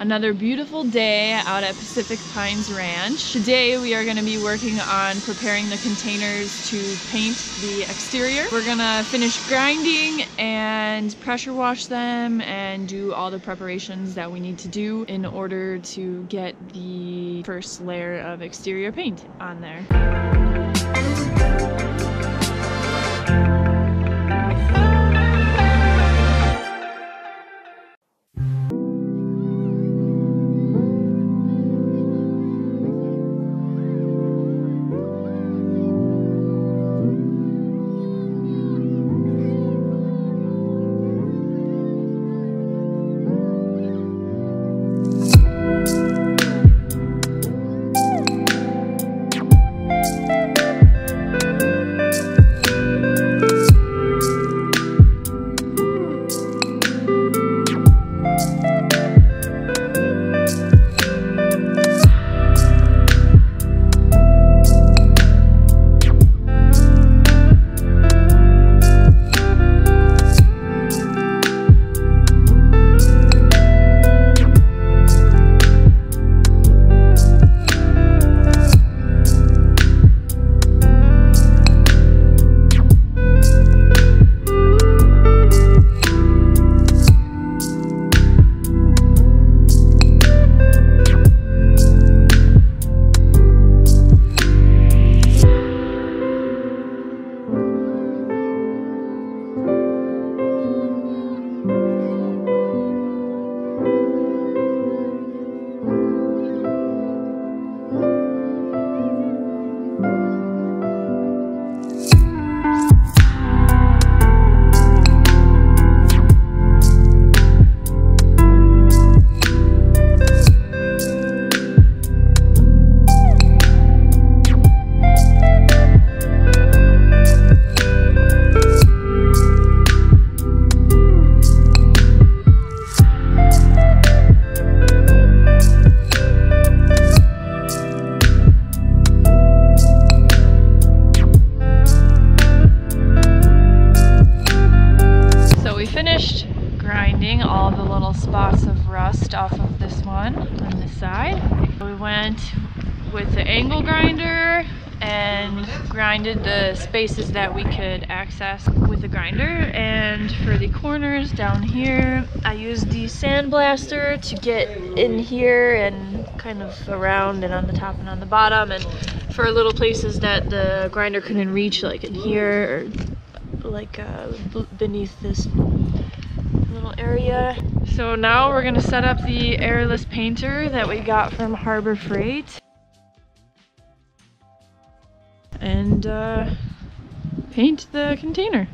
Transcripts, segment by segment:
Another beautiful day out at Pacific Pines Ranch. Today we are going to be working on preparing the containers to paint the exterior. We're going to finish grinding and pressure wash them and do all the preparations that we need to do in order to get the first layer of exterior paint on there. Spots of rust off of this one on this side. We went with the angle grinder and grinded the spaces that we could access with the grinder and for the corners down here I used the sandblaster to get in here and kind of around and on the top and on the bottom and for little places that the grinder couldn't reach like in here or like uh, beneath this little area. So now we're gonna set up the airless painter that we got from Harbor Freight. And uh, paint the container.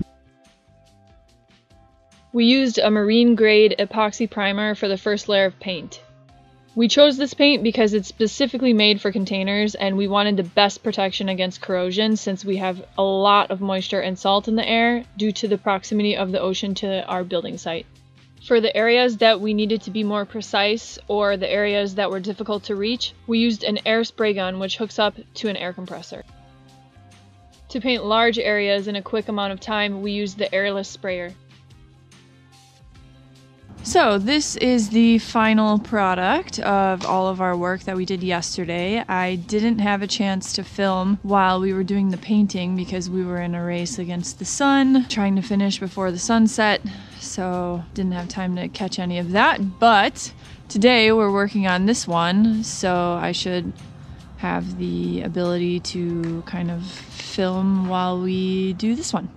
We used a marine grade epoxy primer for the first layer of paint. We chose this paint because it's specifically made for containers and we wanted the best protection against corrosion since we have a lot of moisture and salt in the air due to the proximity of the ocean to our building site. For the areas that we needed to be more precise or the areas that were difficult to reach, we used an air spray gun which hooks up to an air compressor. To paint large areas in a quick amount of time, we used the airless sprayer. So this is the final product of all of our work that we did yesterday. I didn't have a chance to film while we were doing the painting because we were in a race against the sun, trying to finish before the sunset, so didn't have time to catch any of that. But today we're working on this one, so I should have the ability to kind of film while we do this one.